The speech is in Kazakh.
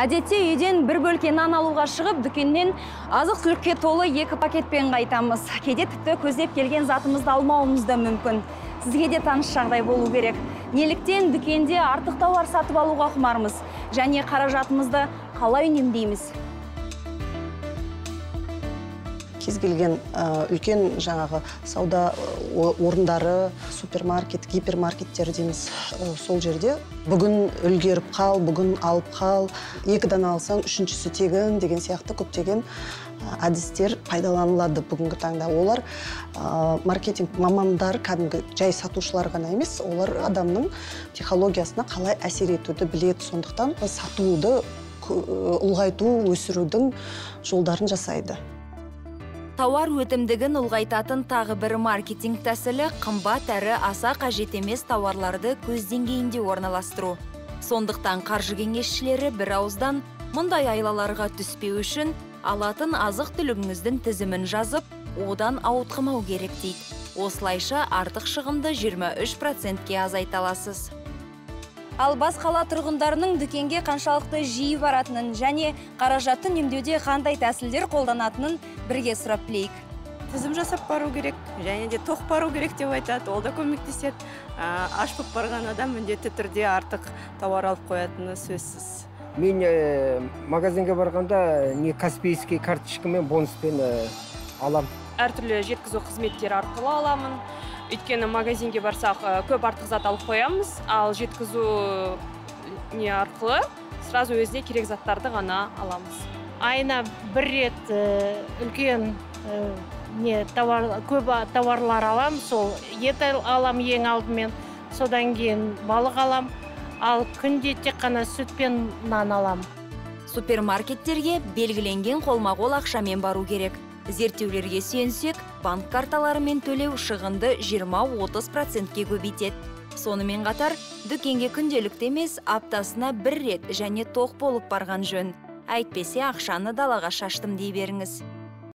әдетте үйден бір бөлке нан алуға шығып дүкеннен азық түлікке толы екі пакетпен қайтамыз. Кейде тіпті көздеп келген затымызды алмауымыз да мүмкін. Сізге де таныс жағдай болу керек. Неліктен дүкенде артық тауар сатып алуға құмармыз және қаражатымызды қалай үнемдейміз? Кез келген үлкен жаңағы сауда орындары супермаркет гипермаркеттер дейміз. Ә, сол жерде бүгін үлгеріп қал бүгін алып қал екі дана алсаң үшіншісі тегін деген сияқты көптеген әдістер пайдаланылады бүгінгі таңда. Олар ә, маркетинг мамандары кәдімгі жай сатушылар ғана емес олар адамның психологиясына қалай әсер етуді біледі. Сондықтан сатуды кө- ұлғайту өсірудің жолдарын жасайды. Тауар өтімдігін ұлғайтатын тағы бір маркетинг тәсілі қымбат әрі аса қажет емес тауарларды көз деңгейінде орналастыру. Сондықтан қаржы кеңесшілері бір ауыздан мұндай айлаларға түспеу үшін алатын азық түлігіңіздің тізімін жазып одан ауытқымау керек дейді. Осылайша артық шығынды 23 процентке азайта аласыз. Ал бас қала тұрғындарының дүкенге қаншалықты жиі баратынын және қаражатты үнемдеуде қандай тәсілдер қолданатынын бірге сұрап білейік. Тізім жасап бару керек және де тоқ бару керек деп айтады. Ол да көмектеседі. А, аш болып барған адам міндетті түрде артық тауар алып қоятыны сөзсіз. Мен э, магазинге барғанда не каспийский карточкамен бонуспен э, алам әртүрлі жеткізу қызметтері арқылы аламын. Өйткені магазинге барсақ э, көп артық зат алып қоямыз. Ал жеткізу не арқылы сразу өзіне керек заттарды ғана аламыз. Айына бір рет э, үлкен э, не товар көп товарлар алам. Сол ет ал- алам ең алдымен. Содан кейін балық алам. Ал күнде тек қана сүт пен нан алам. Супермаркеттерге белгіленген қолма-қол ақшамен бару керек. Зерттеулерге сүйенсек банк карталарымен төлеу шығынды 20-30 процентке көбейтеді. Сонымен қатар дүкенге күнделікті емес аптасына бір рет және тоқ болып барған жөн. Әйтпесе ақшаны далаға шаштым дей беріңіз.